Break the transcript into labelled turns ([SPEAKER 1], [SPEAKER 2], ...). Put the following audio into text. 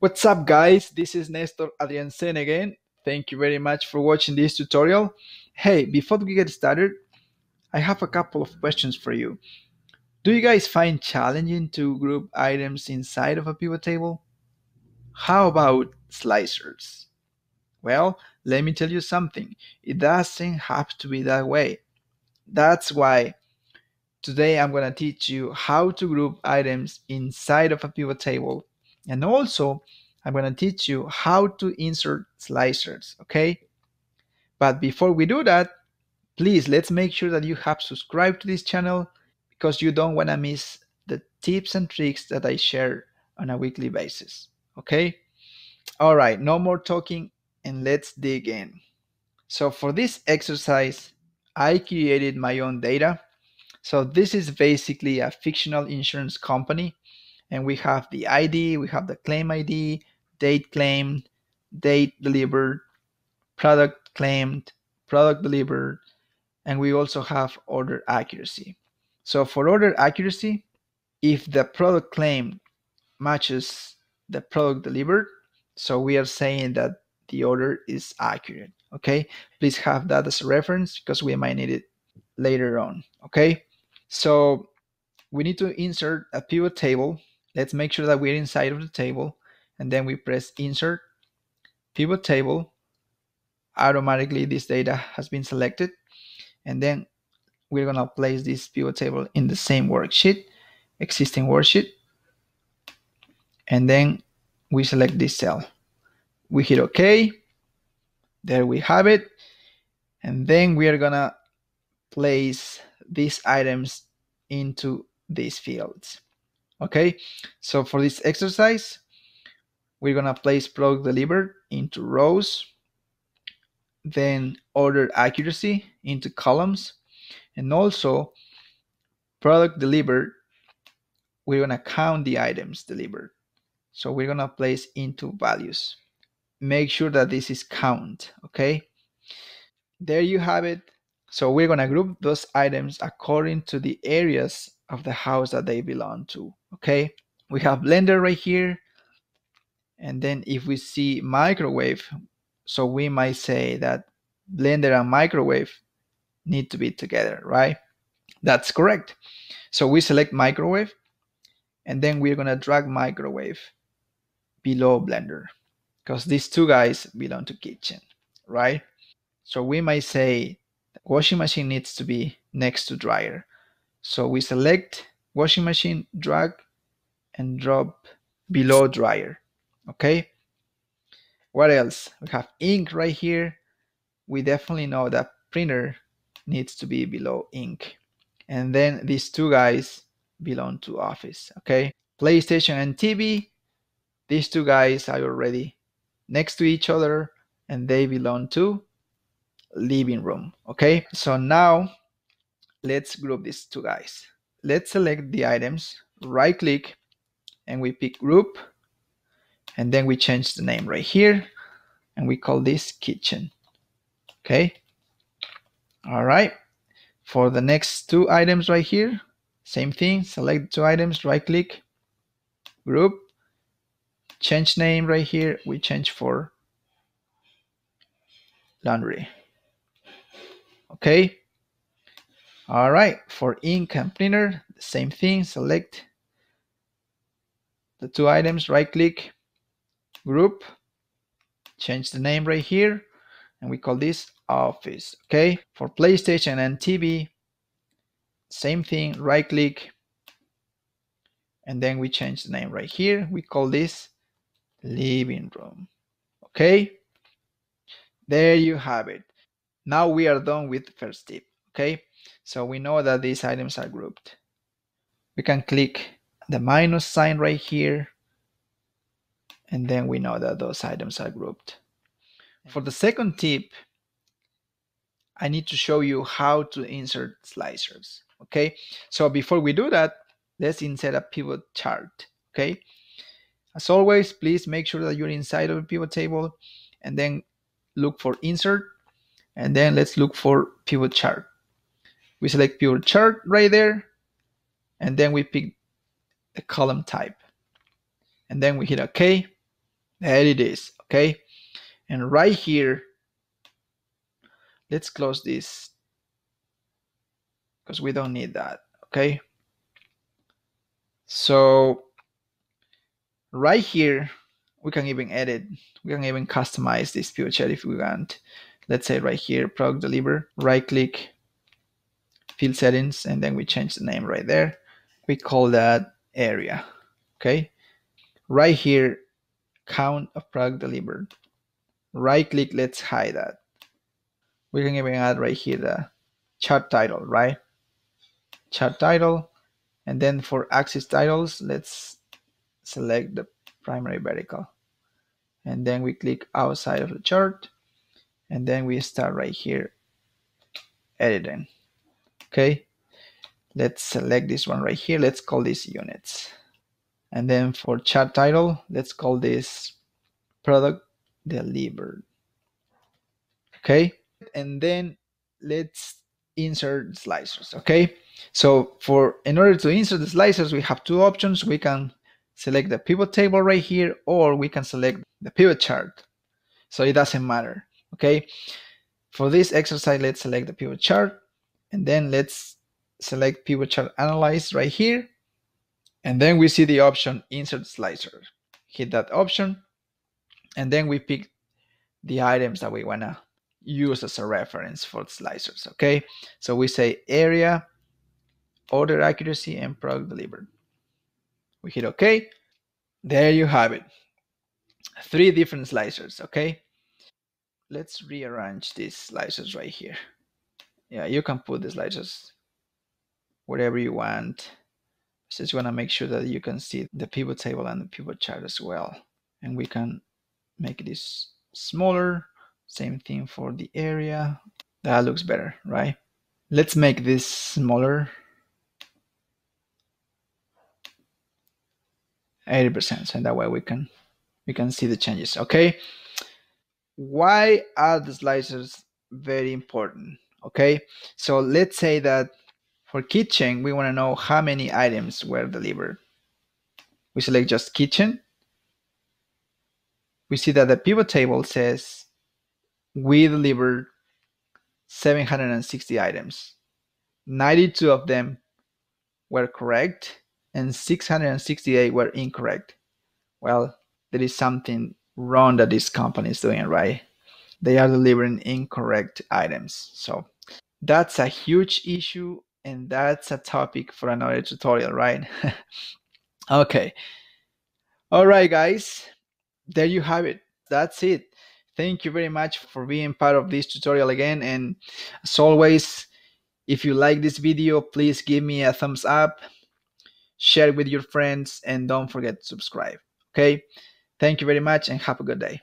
[SPEAKER 1] What's up guys? This is Nestor Adrianzen again. Thank you very much for watching this tutorial. Hey, before we get started, I have a couple of questions for you. Do you guys find challenging to group items inside of a pivot table? How about slicers? Well, let me tell you something. It doesn't have to be that way. That's why today I'm going to teach you how to group items inside of a pivot table and also, I'm going to teach you how to insert slicers, okay? But before we do that, please let's make sure that you have subscribed to this channel because you don't want to miss the tips and tricks that I share on a weekly basis, okay? All right, no more talking and let's dig in. So for this exercise, I created my own data. So this is basically a fictional insurance company and we have the ID, we have the claim ID, date claimed, date delivered, product claimed, product delivered, and we also have order accuracy. So for order accuracy, if the product claimed matches the product delivered, so we are saying that the order is accurate. Okay, please have that as a reference because we might need it later on. Okay, so we need to insert a pivot table Let's make sure that we're inside of the table and then we press insert pivot table. Automatically this data has been selected and then we're gonna place this pivot table in the same worksheet, existing worksheet. And then we select this cell. We hit OK. There we have it. And then we are gonna place these items into these fields. Okay, so for this exercise, we're gonna place product delivered into rows, then order accuracy into columns, and also product delivered, we're gonna count the items delivered. So we're gonna place into values. Make sure that this is count, okay? There you have it. So we're gonna group those items according to the areas of the house that they belong to okay? We have blender right here and then if we see microwave so we might say that blender and microwave need to be together right? That's correct. So we select microwave and then we're to drag microwave below blender because these two guys belong to kitchen right? So we might say washing machine needs to be next to dryer so we select washing machine, drag and drop below dryer. Okay. What else? We have ink right here. We definitely know that printer needs to be below ink. And then these two guys belong to office. Okay. PlayStation and TV. These two guys are already next to each other and they belong to living room. Okay. So now let's group these two guys. Let's select the items, right click, and we pick group, and then we change the name right here, and we call this kitchen. Okay. All right. For the next two items right here, same thing, select two items, right click, group, change name right here, we change for laundry. Okay. All right, for and printer, same thing, select the two items, right click, group, change the name right here, and we call this office, okay? For PlayStation and TV, same thing, right click, and then we change the name right here. We call this living room, okay? There you have it. Now we are done with the first tip, okay? So we know that these items are grouped. We can click the minus sign right here. And then we know that those items are grouped. For the second tip, I need to show you how to insert slicers. Okay, so before we do that, let's insert a pivot chart. Okay, as always, please make sure that you're inside of a pivot table and then look for insert and then let's look for pivot chart we select pivot chart right there and then we pick the column type and then we hit OK There it is, okay? And right here, let's close this because we don't need that, okay? So right here, we can even edit, we can even customize this pivot chart if we want. Let's say right here, product deliver, right click, field settings, and then we change the name right there. We call that area, okay? Right here, count of product delivered. Right click, let's hide that. We can even add right here the chart title, right? Chart title. And then for axis titles, let's select the primary vertical. And then we click outside of the chart. And then we start right here editing. Okay. Let's select this one right here. Let's call this units. And then for chart title, let's call this product delivered. Okay. And then let's insert slicers. Okay. So for in order to insert the slicers, we have two options. We can select the pivot table right here, or we can select the pivot chart. So it doesn't matter. Okay. For this exercise, let's select the pivot chart and then let's select pivot chart analyze right here. And then we see the option insert slicer. Hit that option. And then we pick the items that we want to use as a reference for slicers. Okay. So we say area, order accuracy, and product delivered. We hit OK. There you have it. Three different slicers. Okay. Let's rearrange these slicers right here. Yeah, you can put the slicers wherever you want. Just want to make sure that you can see the pivot table and the pivot chart as well. And we can make this smaller. Same thing for the area. That looks better, right? Let's make this smaller. 80% so that way we can we can see the changes okay why are the slicers very important okay so let's say that for kitchen we want to know how many items were delivered we select just kitchen we see that the pivot table says we delivered 760 items 92 of them were correct and 668 were incorrect. Well, there is something wrong that this company is doing, right? They are delivering incorrect items. So that's a huge issue, and that's a topic for another tutorial, right? okay. All right, guys. There you have it. That's it. Thank you very much for being part of this tutorial again. And as always, if you like this video, please give me a thumbs up share it with your friends, and don't forget to subscribe. Okay? Thank you very much and have a good day.